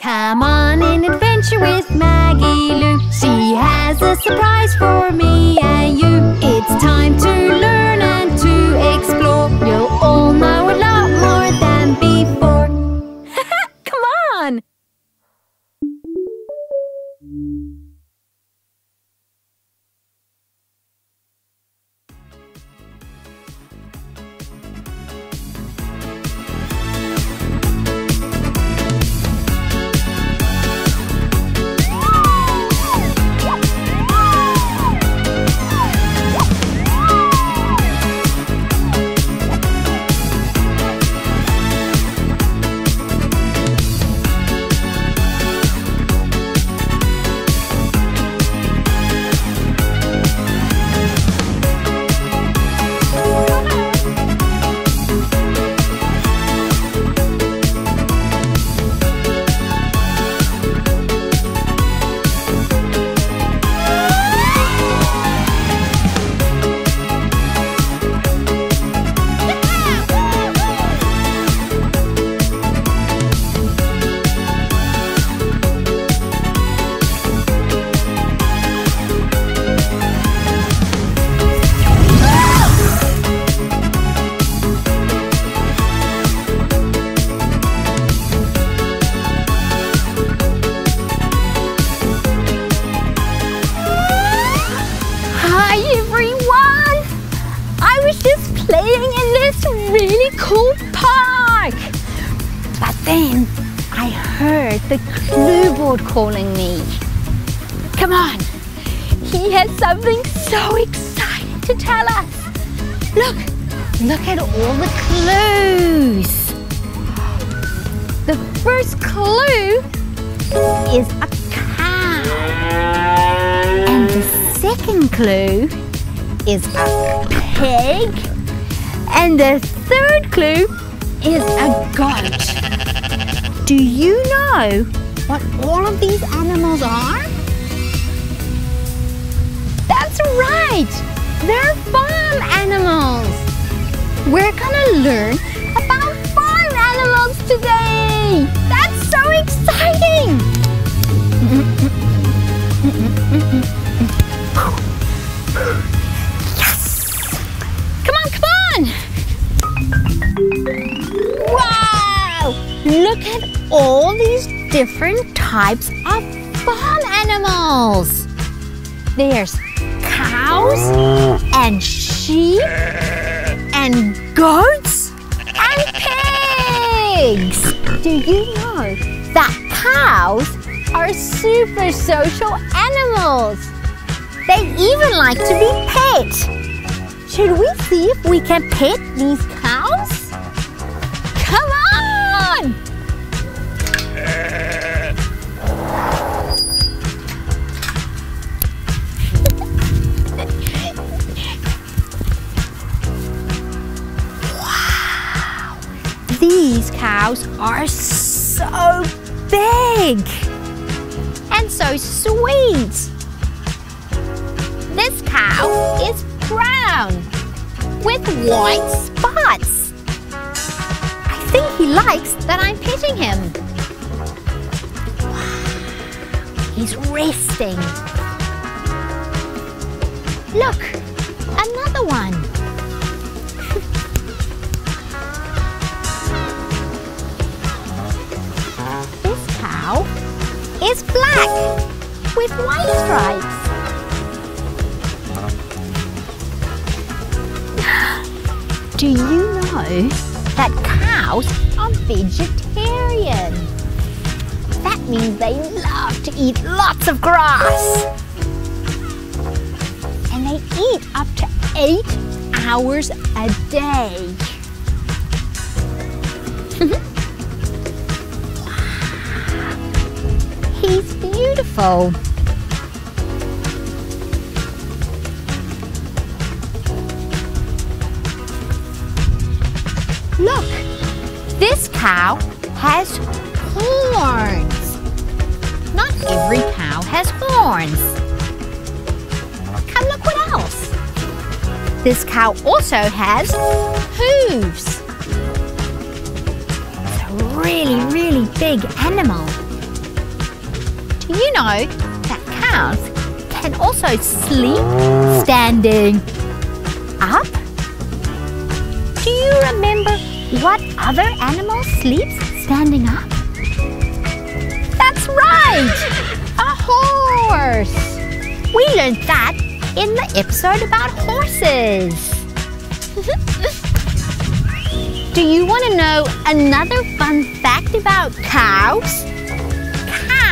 Come on an adventure with Magilu. She has a surprise for me and you. It's time to the clue board calling me. Come on! He has something so exciting to tell us. Look! Look at all the clues. The first clue is a cow. And the second clue is a pig. And the third clue is a goat. Do you know what all of these animals are? That's right! They're farm animals. We're gonna learn about farm animals today. That's so exciting! yes! Come on, come on! Look at all these different types of farm animals. There's cows and sheep and goats and pigs. Do you know that cows are super social animals? They even like to be pet. Should we see if we can pet these cows? These cows are so big and so sweet. This cow is brown with white spots. I think he likes that I'm petting him. Wow, he's resting. Look, another one. Is black with white stripes. Do you know that cows are vegetarian? That means they love to eat lots of grass. And they eat up to eight hours a day. Beautiful. Look, this cow has horns. Not every cow has horns. Come look what else. This cow also has hooves. It's a really, really big animal. You know that cows can also sleep standing up? Do you remember what other animal sleeps standing up? That's right! A horse! We learned that in the episode about horses. Do you want to know another fun fact about cows?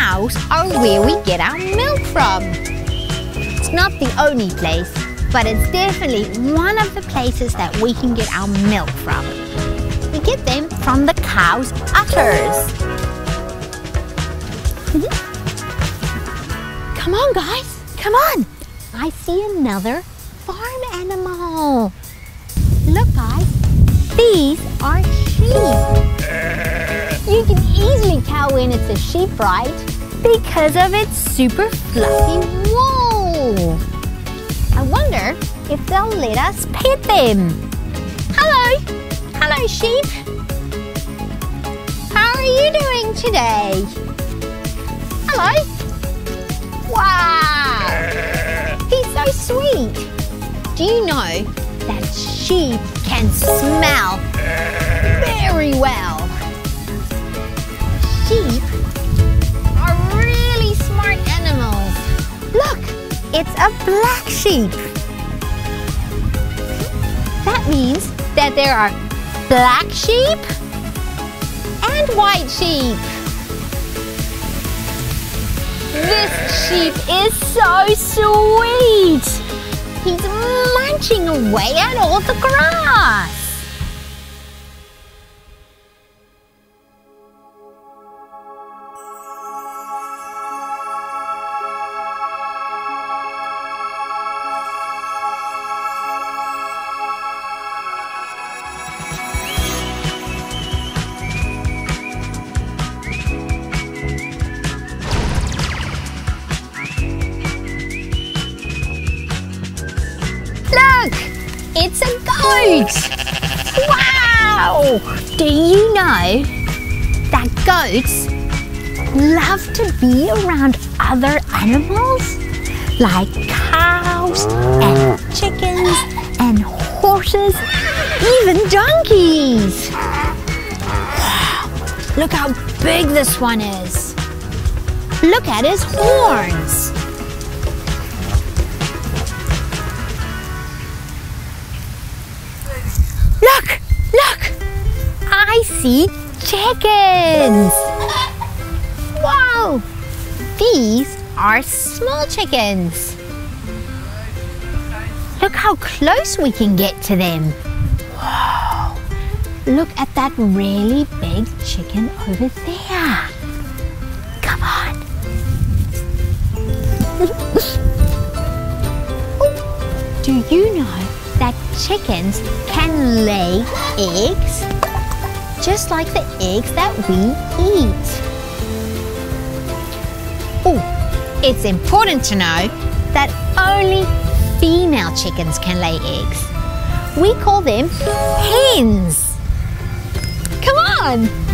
Cows are where we get our milk from. It's not the only place, but it's definitely one of the places that we can get our milk from. We get them from the cow's udders. Mm-hmm. come on, guys, come on. I see another farm animal. Look, guys, these are sheep. You can easily tell when it's a sheep, right? Because of its super fluffy wool. I wonder if they'll let us pet them. Hello, hello sheep. How are you doing today? Hello. Wow, he's so sweet. Do you know that sheep can smell very well? Sheep Look, it's a black sheep. That means that there are black sheep and white sheep. This sheep is so sweet. He's munching away at all the grass. Wow! Do you know that goats love to be around other animals? Like cows and chickens and horses, even donkeys! Wow! Look how big this one is! Look at his horns! See chickens! Wow! These are small chickens. Look how close we can get to them. Wow! Look at that really big chicken over there. Come on. Do you know that chickens can lay eggs just like the eggs that we eat. Oh, it's important to know that only female chickens can lay eggs. We call them hens. Come on!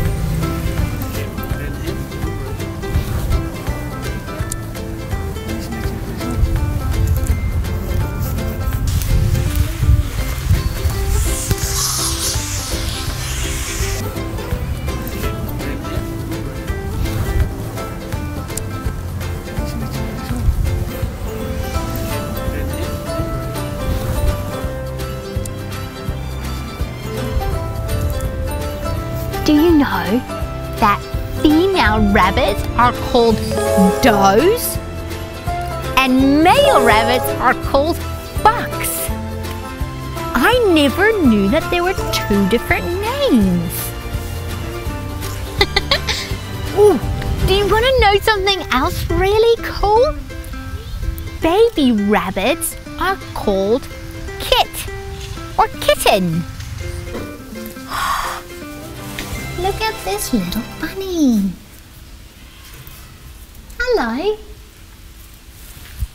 That female rabbits are called does and male rabbits are called bucks? I never knew that there were two different names. Ooh, do you want to know something else really cool? Baby rabbits are called kit or kitten. Look at this little bunny. Hello.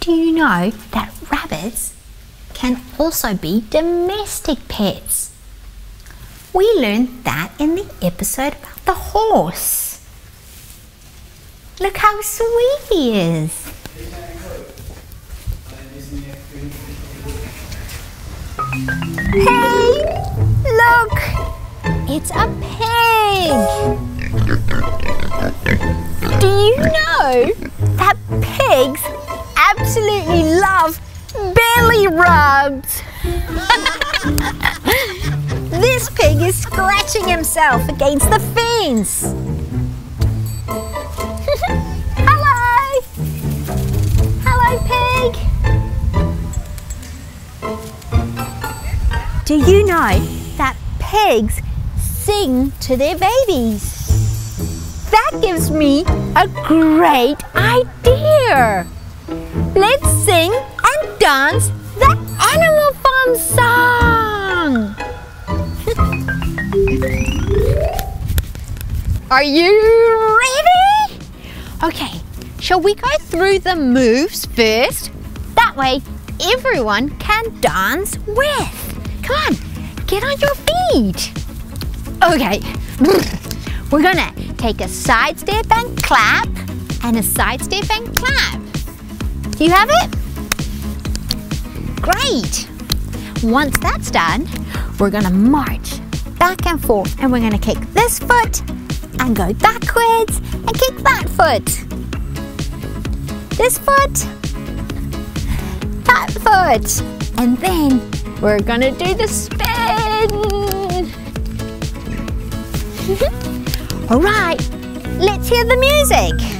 Do you know that rabbits can also be domestic pets? We learned that in the episode about the horse. Look how sweet he is. Hey, look! It's a pig! Do you know that pigs absolutely love belly rubs? this pig is scratching himself against the fence. Hello! Hello, pig! Do you know that pigs sing to their babies? That gives me a great idea. Let's sing and dance the Animal Farm song. Are you ready? Okay, shall we go through the moves first? That way everyone can dance with. Come on, get on your feet. Okay, we're gonna take a side step and clap, and a side step and clap. Do you have it? Great. Once that's done, we're gonna march back and forth, and we're gonna kick this foot and go backwards and kick that foot. This foot, that foot, and then we're gonna do the spin. Mm-hmm. All right, let's hear the music.